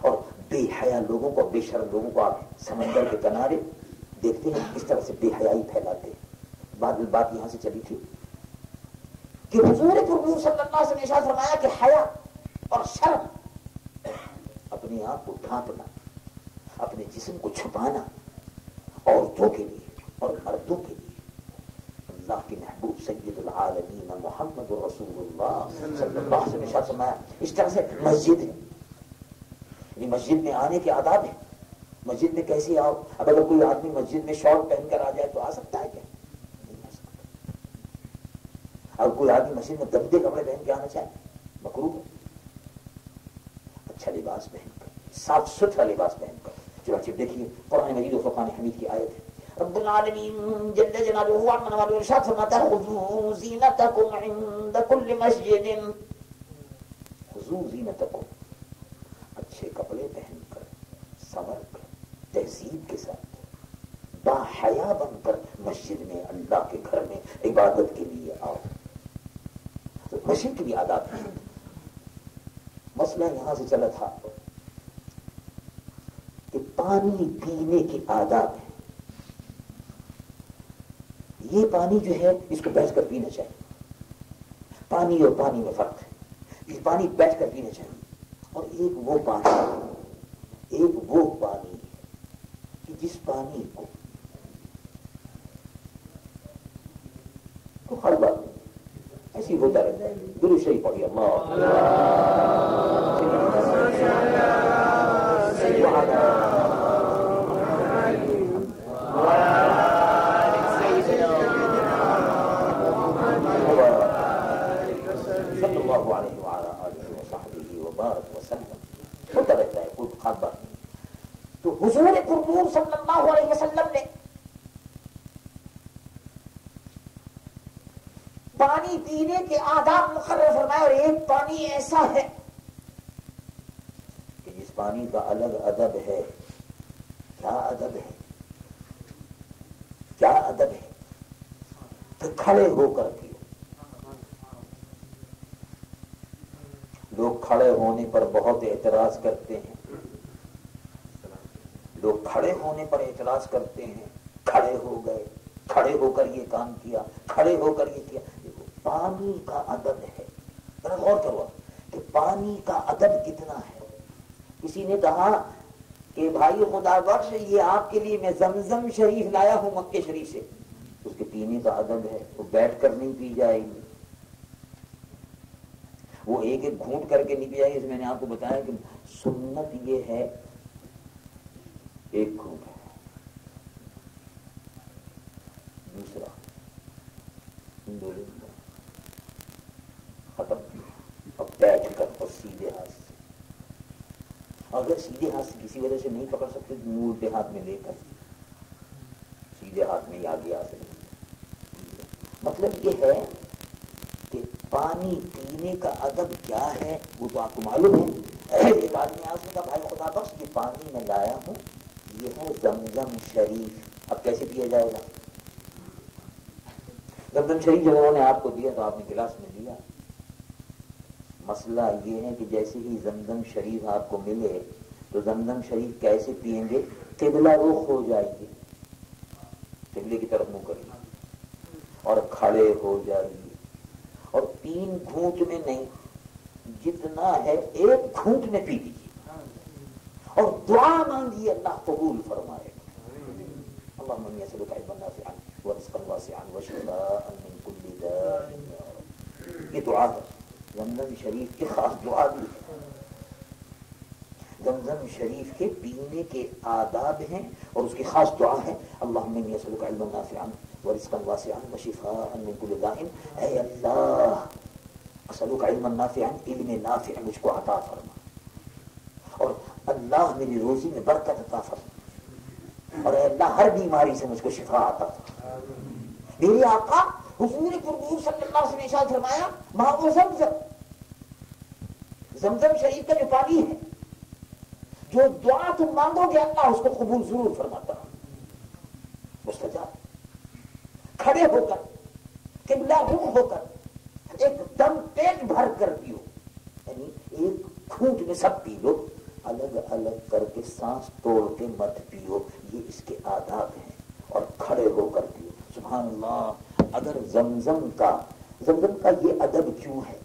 S1: اور بے حیا لوگوں کو، بے شرم لوگوں کو آپ سمندر کے کنارے دیکھتے ہیں، اس طرح سے بے حیائی پھیلاتے ہیں۔ بعد بات یہاں سے چلی تھی۔ کہ حضور پرور صلی اللہ علیہ وسلم نے فرمایا کہ حیا اور شرم آپ کو ڈھانپنا اپنے جسم کو چھپانا عورتوں کے لیے اور مردوں کے لیے اللہ کے محبوب سید العالمین محمد رسول اللہ صلی اللہ علیہ وسلم فرمایا اس طرح سے مسجد ہے یہ مسجد میں آنے کے آداب ہے مسجد میں کیسے آؤ اب اگر کوئی آدمی مسجد میں شارٹ پہن کر آ جائے تو آ سکتا ہے کیا نہیں آ سکتا اگر کوئی آدمی مسجد میں گندے کپڑے پہن کے آنا چاہے مکرو اچھا لباس پہن کر صاف ستھرا لباس پہن کر۔ چنانچہ دیکھیے، قرآن مجید و فقان حمید کی آیت ہے۔ رب العالمین جل جلالہ عمن والو ارشاد فرماتا ہے، خذو زینتکم عند کل مسجد. خذو زینتکم۔ اچھے کپڑے پہن کر سمر کر، تہذیب کے ساتھ با حیا بن کر مسجد میں، اللہ کے گھر میں عبادت کے لیے آؤ۔ مسجد کی بھی آداب ہے۔ مسئلہ یہاں سے چلا تھا۔ پانی پینے کے آداب ہیں یہ پانی جو ہے، اس کو بیٹھ کر پینا چاہیے۔ پانی اور پانی میں فرق ہے۔ یہ پانی بیٹھ کر پینا چاہیے۔ اور ایک وہ پانی، ایک وہ پانی کہ جس پانی کو، تو ہر بات ایسی ہوتا رہتا ہے۔ گرو شریف پڑھی اللہ صلی اللہ علیہ وعلا آلہ وصحبہ وبارک وسلم ہوتا رہتا ہے کوئی خاص بات نہیں تو حضور قربور صلی اللہ علیہ وسلم نے پانی پینے کے آداب مقرر فرمائے اور ایک پانی ایسا ہے کہ جس پانی کا الگ ادب ہے۔ کیا ادب ہے؟ کیا ادب ہے؟ کہ کھڑے ہو کر پیو لوگ کھڑے ہونے پر بہت اعتراض کرتے ہیں۔ لوگ کھڑے ہونے پر اعتراض کرتے ہیں۔ کھڑے ہو گئے۔ کھڑے ہو کر یہ کام کیا۔ کھڑے ہو کر یہ کیا۔ پانی کا ادب ہے۔ غور کرو کہ پانی کا ادب کتنا ہے۔ کسی نے کہا کہ بھائی خدا بخش، یہ آپ کے لیے میں زمزم شریف لایا ہوں مکے شریف سے۔ اس کے پینے کا ادب ہے، وہ بیٹھ کر نہیں پی جائے گی۔ وہ ایک ایک گھونٹ کر کے نہیں پی جائے گی۔ میں نے آپ کو بتایا کہ سنت یہ ہے، ایک گھونٹ ہے دوسرا ختم اب بیٹھ کر اور سیدھے ہاتھ سے اگر سیدھے ہاتھ سے کسی وجہ سے نہیں پکڑ سکتے تو منہ ہاتھ میں لے کر سیدھے ہاتھ میں آگے آ سکتے مطلب یہ ہے کہ پانی پینے کا ادب کیا ہے، وہ تو آپ کو معلوم ہے۔ ایک آدمی آج نے کہا، بھائی خدا بخش، یہ پانی میں لایا ہوں، یہ ہے زمزم شریف۔ اب کیسے پیا جائے گا؟ زمزم شریف جب انہوں نے آپ کو دیا تو آپ نے گلاس میں لیا۔ مسئلہ یہ ہے کہ جیسے ہی زمزم شریف آپ کو ملے تو زمزم شریف کیسے پیئیں گے؟ قبلہ رخ ہو جائے گی۔ قبلے کی طرف منہ کریں اور کھڑے ہو جائے گی اور تین گھونٹ میں نہیں، جتنا ہے ایک گھونٹ میں پی لیجیے اور دعا مانگیے، اللہ قبول فرمائے۔ اللهم اني اسالك علما نافعا ورزقا واسعا وشفاء من كل داء. یہ دعا ہے۔ زمزم شریف کی خاص دعا بھی ہے۔ زمزم شریف کے پینے کے آداب ہیں اور اس کی خاص دعا ہے۔ اللهم اني نافعا ورزقا واسعا وشفاء من كل داء۔ اے اللہ اسالك علما نافعا، علم نافع مجھ کو عطا فرما۔ اور اللہ میری روزی میں برکت عطا فرما۔ اور اے اللہ، ہر بیماری سے مجھ کو شفا عطا فرما۔ میرے آقا، حضور قربور صلی اللہ علیہ وسلم نے ارشاد فرمایا، ماں زمزم۔ زمزم شریف کا جو پانی ہے جو دعا تم مانگو گے، اللہ اس کو قبول ضرور فرماتا مستجاب۔ کھڑے ہو کر، قبلہ رخ ہو کر، ایک دم پیٹ بھر کر پیو۔ یعنی ایک گھونٹ میں سب پی لو الگ الگ کر کے سانس توڑ کے مت پیو۔ یہ اس کے آداب ہیں۔ اور کھڑے ہو کر پیو۔ سبحان اللہ اگر زمزم کا۔ زمزم کا یہ ادب کیوں ہے؟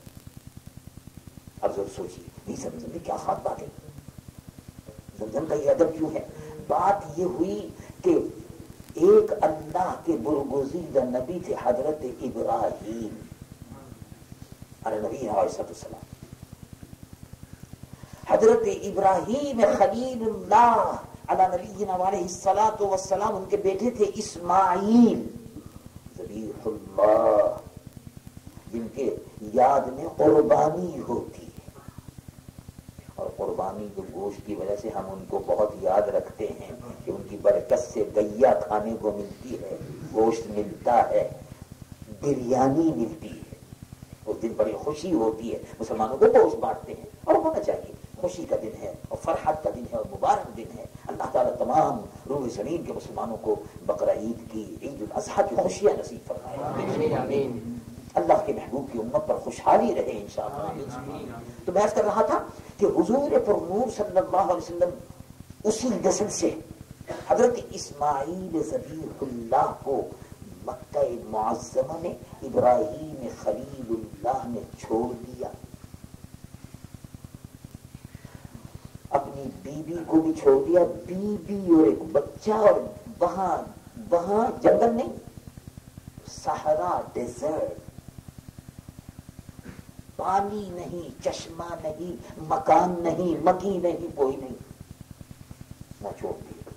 S1: اب ضرور سوچیے۔ نہیں، زمزم میں کیا خاص بات ہے؟ زمزم کا یہ ادب کیوں ہے؟ بات یہ ہوئی کہ ایک اللہ کے برگزیدہ نبی تھے حضرت ابراہیم ارے نبی السلام حضرت ابراہیم خلیل اللہ علی نبینا علیہ الصلات والسلام، ان کے بیٹے تھے اسماعیل ذبیح اللہ، جن کے یاد میں قربانی ہوتی اور قربانی کے گوشت کی وجہ سے ہم ان کو بہت یاد رکھتے ہیں کہ ان کی برکت سے گیا کھانے کو ملتی ہے گوشت ملتا ہے بریانی ملتی ہے۔ اس دن بڑی خوشی ہوتی ہے مسلمانوں کو گوشت بانٹتے ہیں اور ہونا چاہیے۔ خوشی کا دن ہے اور فرحت کا دن ہے اور مبارک دن ہے۔ اللہ تعالیٰ تمام روح زمین کے مسلمانوں کو بقرہ عید کی عید الاضحیٰ کی خوشیاں نصیب فرمائے۔ اللہ کے محبوب کی امت پر خوشحالی رہے انشاءاللہ۔ تو میں کر رہا تھا کہ حضور پر نور صلی اللہ علیہ وسلم اسی نسل سے حضرت اسماعیل ذبیح اللہ کو مکہ معظمہ میں ابراہیم خلیل اللہ نے چھوڑ دیا۔ اپنی بیوی کو بھی چھوڑ دیا، بیوی اور ایک بچہ اور وہاں وہاں جنگل نہیں، سہارا ڈیزرٹ۔ پانی نہیں، چشمہ نہیں، مکان نہیں، مکی نہیں، کوئی نہیں۔ نہ چھوڑ دیا۔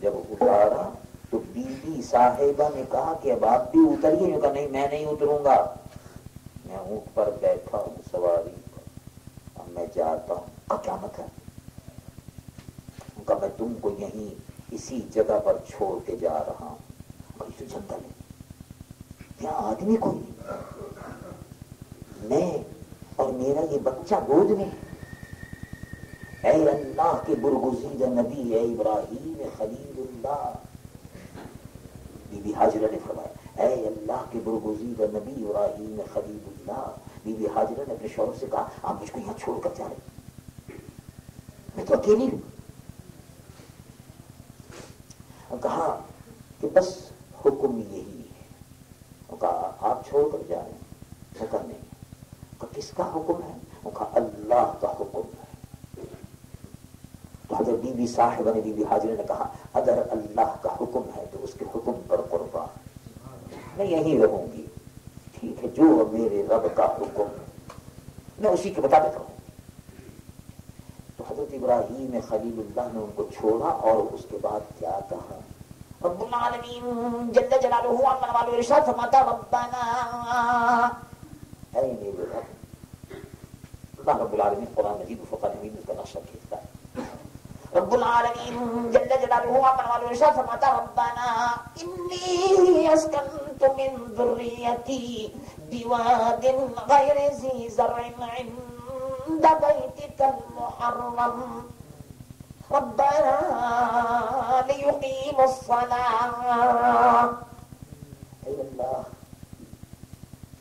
S1: جب اتارا تو بیوی صاحبہ نے کہا کہ اب آپ بھی اتریے۔ کہا، نہیں، میں نہیں اتروں گا۔ میں اونٹ پر بیٹھا ہوں، سواری پر۔ اب میں جاتا ہوں۔ کا کیا مطلب؟ ان کا میں تم کو یہیں اسی جگہ پر چھوڑ کے جا رہا ہوں۔ جنگل ہے۔ یہاں آدمی کوئی نہیں۔ میں اور میرا یہ بچہ گود میں اے اللہ کے برگزید نبی، اے ابراہیم خلیل اللہ۔ بی بی حاجرہ نے فرمایا، اے اللہ کے برگزید نبی، ابراہیم خلیل اللہ۔ بی بی حاجرہ نے اپنے شوہر سے کہا، آپ مجھ کو یہاں چھوڑ کر جا رہے میں تو اکیلی ہوں۔ کہا کہ بس حکم یہی ہے کہا آپ چھوڑ کر جا رہے ہیں کہا نہیں کہا کس کا حکم ہے وہ کہا اللہ کا حکم ہے تو حضرت بی نے بی بی حاضر نے کہا، اگر اللہ کا حکم ہے تو اس کے حکم پر قربان۔ میں یہیں رہوں گی۔ ٹھیک ہے، جو میرے رب کا حکم میں اسی کے بتا دیتا ہوں حضرت ابراہیم خلیل اللہ نے ان کو چھوڑا اور اس کے بعد کیا کہا؟ رب العالمین، جل جلالہ امن والو ارشاد فرماتا، ربنا، اے میرے رب۔ اللہ رب العالمین، قرآن مجید و فقہ حمید اس کا نقشہ کھیلتا ہے رب العالمين. جل جلاله وقال قالوا شفقة ربنا إني أسكنت من ذريتي بواد غير ذي زرع عند بيتك المحرم. ربنا ليقيموا الصلاة. أي الله.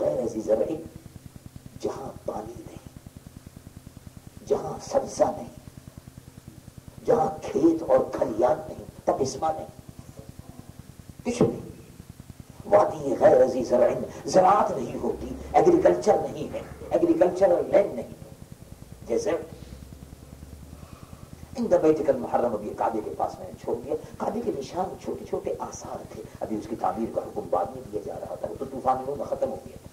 S1: غير ذي زرع. سبزہ نہیں، جہاں کھیت اور کھلیان نہیں تپسما نہیں، کچھ نہیں۔ وادی غیر عزیز زرعین، زراعت نہیں ہوتی ایگریکلچر نہیں ہے ایگریکلچر اور لینڈ نہیں جیسے ان بیت المحرم ابھی کعبے کے پاس میں نے چھوڑ دیا۔ کعبے کے نشان چھوٹے چھوٹے آثار تھے۔ ابھی اس کی تعمیر کا حکم بعد میں دیا جا رہا تھا۔ وہ تو طوفان میں ختم ہو گیا۔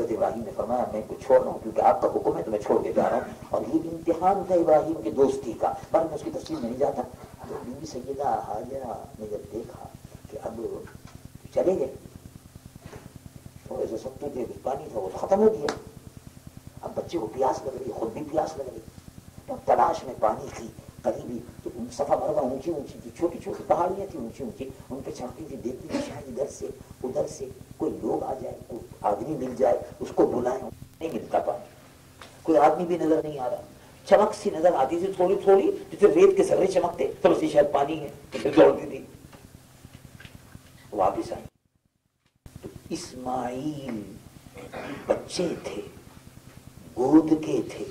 S1: حضرت ابراہیم نے فرمایا، میں کو چھوڑ رہا ہوں کیونکہ آپ کا حکم ہے تو میں چھوڑ کے جا رہا ہوں۔ اور یہ امتحان تھا ابراہیم کی دوستی کا پر میں اس کی تفصیل میں نہیں جاتا۔ بی بی سیدہ حاجرہ نے جب دیکھا کہ اب چلے گئے تھوڑے سے سب تھے، پانی تھا، وہ تو ختم ہو گیا۔ اب بچے کو پیاس لگ رہی، خود بھی پیاس لگ رہی۔ تو تلاش میں پانی کی قریبی، تو سفا مروا اونچی اونچی تھی، چھوٹی چھوٹی پہاڑیاں تھیں اونچی اونچی، ان پہ چڑھتی تھی، دیکھتی تھی شاید ادھر سے ادھر سے کوئی لوگ آ جائے، کوئی آدمی مل جائے، اس کو بلائیں، نہیں ملتا پانی۔ کوئی آدمی بھی نظر نہیں آ رہا۔ چمک سی نظر آتی تھی، تھوڑی تھوڑی جیسے ریت کے سرے چمکتے تو اسی جی، شاید پانی ہے پھر دوڑتی تھی واپس آئی۔ تو اسماعیل بچے تھے، گود کے تھے،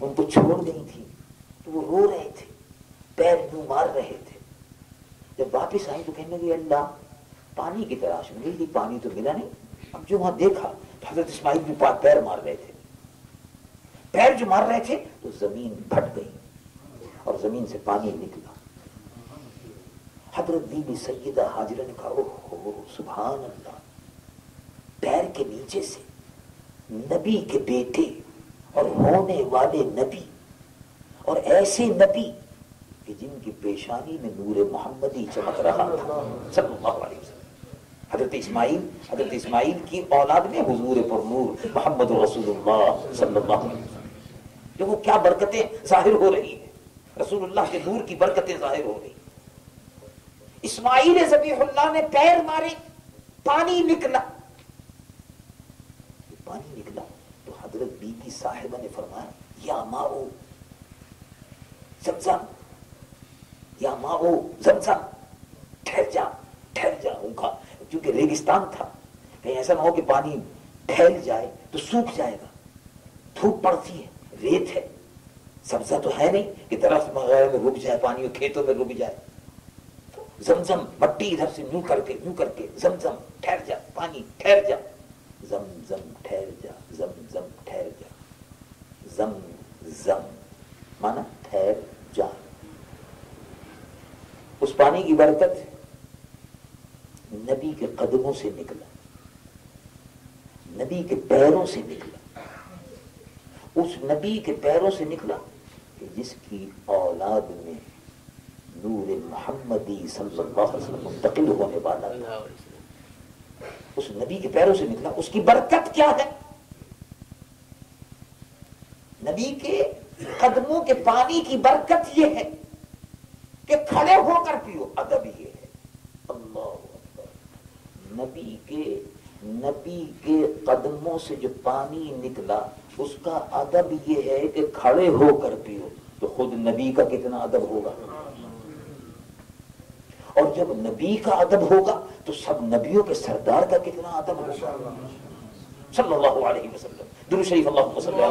S1: ان کو چھوڑ گئی تھی، تو وہ رو رہے تھے، پیر یوں مار رہے تھے۔ جب واپس آئی تو کہنے لگی اللہ، پانی کی تلاش میں پانی تو ملا نہیں۔ اب جو وہاں دیکھا تو حضرت اسماعیل بھی پیر مار رہے تھے۔ پیر جو مار رہے تھے تو زمین پھٹ گئی اور زمین سے پانی نکلا۔ حضرت بی بی سیدہ حاجرہ نے کہا اوہ سبحان اللہ پیر کے نیچے سے نبی کے بیٹے اور ہونے والے نبی اور ایسے نبی کہ جن کی پیشانی میں نور محمدی چمک رہا تھا۔ صلی اللہ علیہ وسلم۔ حضرت اسماعیل حضرت اسماعیل کی اولاد میں حضور پر نور محمد رسول اللہ صلی اللہ علیہ وسلم۔ کہ وہ کیا برکتیں ظاہر ہو رہی ہیں؟ رسول اللہ کے نور کی برکتیں ظاہر ہو رہی اسماعیل زبیح اللہ نے پیر مارے، پانی نکلا۔ پانی نکلا تو حضرت بی بی صاحبہ نے فرمایا، یا ماؤ زمزم، یا ماؤ زمزم، ٹھہر جا ٹھہر جا ان کا کیونکہ ریگستان تھا، کہیں ایسا نہ ہو کہ پانی پھیل جائے تو سوکھ جائے گا۔ دھوپ پڑتی ہے، ریت ہے۔ سبزہ تو ہے نہیں کہ درخت وغیرہ میں رک جائے، پانی کھیتوں میں رک جائے۔ زمزم، مٹی ادھر سے یوں کر کے، یوں کر کے، زمزم ٹھہر جا، پانی ٹھہر جا۔ زم زم ٹھہر جا زم زم ٹھہر جا۔ زم زم مانا ٹھہر جا۔ اس پانی کی برکت نبی کے قدموں سے نکلا نبی کے پیروں سے نکلا۔ اس نبی کے پیروں سے نکلا کہ جس کی اولاد میں نور محمدی صلی اللہ علیہ وسلم منتقل ہونے والا تھا۔ اس نبی کے پیروں سے نکلا اس کی برکت کیا ہے؟ نبی کے قدموں کے پانی کی برکت یہ ہے کہ کھڑے ہو کر پیو ادب یہ۔ نبی کے نبی کے قدموں سے جو پانی نکلا، اس کا ادب یہ ہے کہ کھڑے ہو کر پیو، تو خود نبی کا کتنا ادب ہوگا؟ اور جب نبی کا ادب ہوگا، تو سب نبیوں کے سردار کا کتنا ادب ہوگا؟ صلی اللہ علیہ وسلم۔ درو شریف اللہ صلی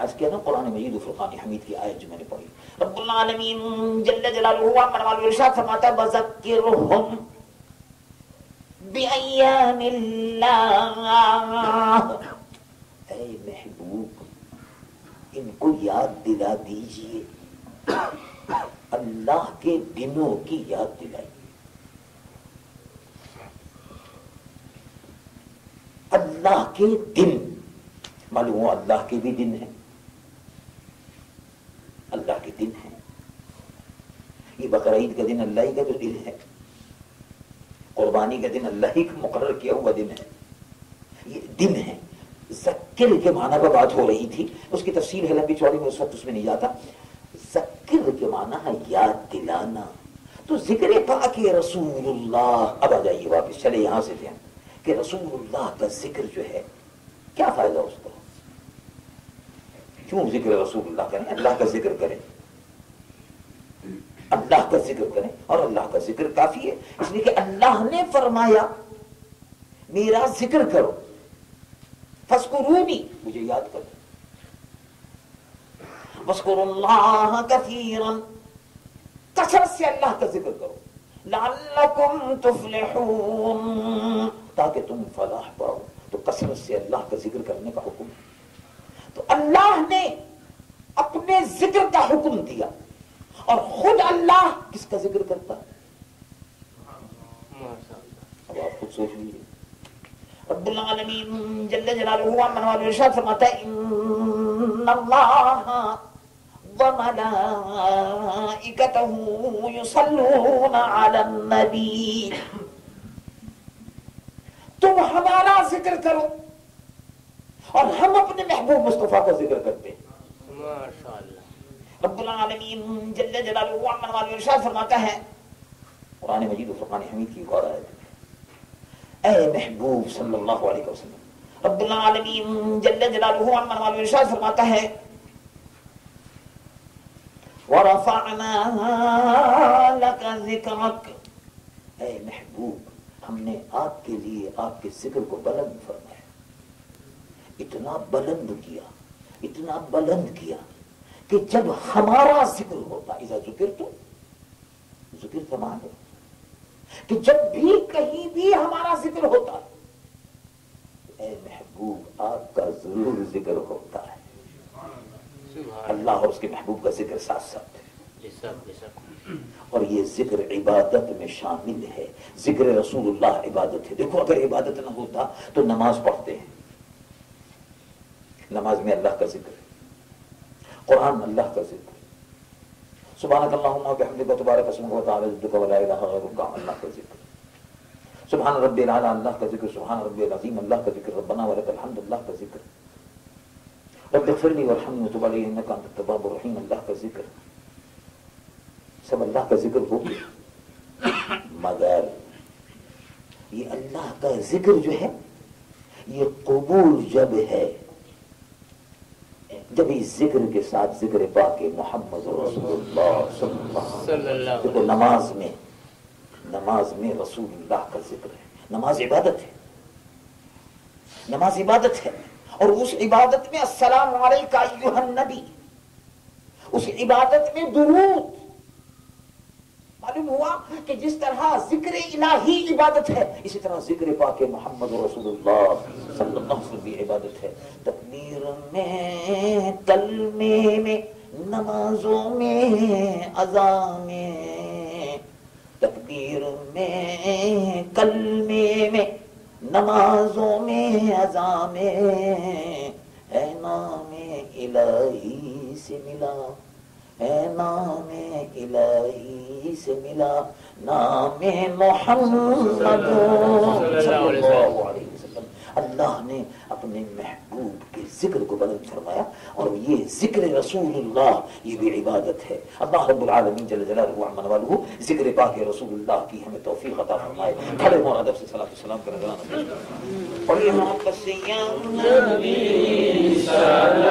S1: عرض کیا نا قرآن مجید و فرقان حمید کی آیت جو میں نے پڑھی۔ رب العالمین جل جلالہ و عمل والو ارشاد فرماتا بذکرہم بأیام اللہ. اے محبوب، ان کو یاد دلا دیجیے۔ اللہ کے دنوں کی یاد دلائی اللہ کے دن، معلوم اللہ کے بھی دن ہیں۔ اللہ کے دن ہیں۔ یہ بقرعید کا دن اللہ ہی کا جو دن ہے۔ قربانی کا دن اللہ ہی کا مقرر کیا ہوا دن ہے۔ یہ دن ہے۔ ذکر کے معنی پر بات ہو رہی تھی۔ اس کی تفصیل ہے، لمبی چوڑی، میں اس وقت اس میں نہیں جاتا۔ ذکر کے معنی ہے یاد دلانا۔ تو ذکر پاک رسول اللہ۔ اب آ جائیے واپس، چلے یہاں سے دھیان کہ رسول اللہ کا ذکر جو ہے، کیا فائدہ اس کو؟ کیوں ذکر رسول اللہ کریں؟ اللہ کا ذکر کریں۔ اللہ کا ذکر کریں اور اللہ کا ذکر کافی ہے۔ اس لیے کہ اللہ نے فرمایا، میرا ذکر کرو۔ فسکرونی مجھے یاد کرو۔ وسکر اللہ کثیرا کثرت سے اللہ کا ذکر کرو۔ لعلکم تفلحون۔ تاکہ تم فلاح پاؤ۔ تو کثرت سے اللہ کا ذکر کرنے کا حکم۔ ہے اللہ نے اپنے ذکر کا حکم دیا اور خود اللہ کس کا ذکر کرتا اب آپ خود سوچ لیجیے رب العالمین جل جلالہ من والو ارشاد فرماتا ہے، ان اللہ وملائکته یصلون علی النبی. تم ہمارا ذکر کرو۔ اور ہم اپنے محبوب مصطفیٰ کا ذکر کرتے ہیں۔ رب العالمین جل جلالہ من والو ارشاد فرماتا ہے قرآن مجید و فرقان حمید کی اور آیت اے محبوب صلی اللہ علیہ وسلم رب العالمین جل جلالہ من والو ارشاد فرماتا ہے وَرَفَعْنَا لَكَ ذِكْرَكَ۔ اے محبوب ہم نے آپ کے لیے آپ کے ذکر کو بلند فرمایا۔ اتنا بلند کیا اتنا بلند کیا کہ جب ہمارا ذکر ہوتا ایسا ذکر تو ذکر تمام ہے کہ جب بھی کہیں بھی ہمارا ذکر ہوتا اے محبوب آپ کا ضرور ذکر ہوتا ہے۔ اللہ اور اس کے محبوب کا ذکر ساتھ ساتھ ہے۔
S3: بے شک
S1: اور یہ ذکر عبادت میں شامل ہے۔ ذکر رسول اللہ عبادت ہے۔ دیکھو اگر عبادت نہ ہوتا تو نماز پڑھتے ہیں۔ نماز میں اللہ کا ذکر ہے۔ قرآن اللہ کا ذکر ہے۔ سبحانک اللہم و بحمدک و تبارک اسمک و تعالی جدک و لا الہ غیرک اللہ کا ذکر سبحان ربی العالی، اللہ کا ذکر، سبحان ربی العظیم، اللہ کا ذکر، ربنا ولک الحمد، اللہ کا ذکر رب اغفر لی ورحمنی وتب علی انک انت التواب الرحیم، اللہ کا ذکر سب اللہ کا ذکر ہو گیا۔ مگر یہ اللہ کا ذکر جو ہے، یہ قبول جب ہے جب اس ذکر کے ساتھ ذکر پاک محمد رسول اللہ صلی اللہ علیہ وسلم دیکھو نماز میں نماز میں رسول اللہ کا ذکر ہے۔ نماز عبادت ہے۔ نماز عبادت ہے۔ اور اس عبادت میں السلام علیکہ ایوہ النبی۔ اس عبادت میں درود۔ معلوم ہوا کہ جس طرح ذکر الہی عبادت ہے، اسی طرح ذکر پاک محمد رسول اللہ صلی اللہ علیہ وسلم بھی عبادت ہے۔ تکبیر میں کلمے میں، نمازوں میں اذان میں، تکبیر میں کلمے میں، نمازوں میں اذان میں ہے نام الہی سے ملا۔ نام الہی سے ملا نام محمد. صلی اللہ علیہ وسلم. اللہ نے اپنے محبوب کے ذکر کو بلند فرمایا اور یہ ذکر رسول اللہ یہ بھی عبادت ہے. اللہ رب العالمین جل جلالہ عمن والہ ذکر پاک رسول اللہ کی ہمیں توفیق عطا فرمائے. کھڑے ہوں ادب سے صلاۃ السلام کر رضوان پڑھیے محمد سیاں بسم